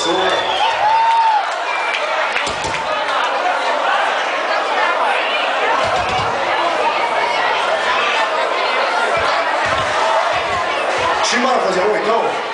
있어. 칠만 원까지 하고 있다고.